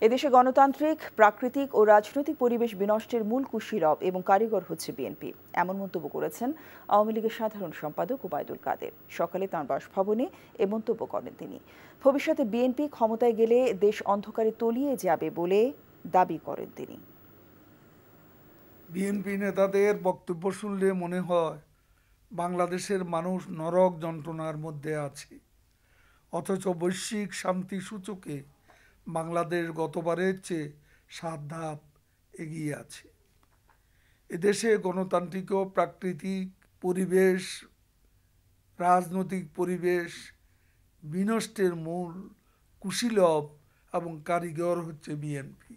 এদেশে গণতান্ত্রিক, প্রাকৃতিক ও রাজনৈতিক পরিবেশ বিনষ্টের মূল কুশীলব এবং কারিগর হচ্ছে বিএনপি। এমন মন্তব্য করেছেন আওয়ামী লীগের সাধারণ সম্পাদক ওবায়দুল কাদের। সকালে তাঁর বাসভবনে এ মন্তব্য করেন তিনি। ভবিষ্যতে বিএনপি ক্ষমতায় গেলে দেশ অন্ধকারে তলিয়ে যাবে বলে দাবি করেন তিনি। বিএনপি নেতাদের বক্তব্য শুনলে মনে হয় বাংলাদেশের মানুষ নরক যন্ত্রণার মধ্যে আছে। অথচ বৈশ্বিক শান্তি সূচকে বাংলাদেশ গতবারের চেয়ে সাত ধাপ এগিয়ে আছে। এদেশে গণতান্ত্রিক প্রাকৃতিক পরিবেশ, রাজনৈতিক পরিবেশ বিনষ্টের মূল কুশীলব এবং কারিগর হচ্ছে বিএনপি।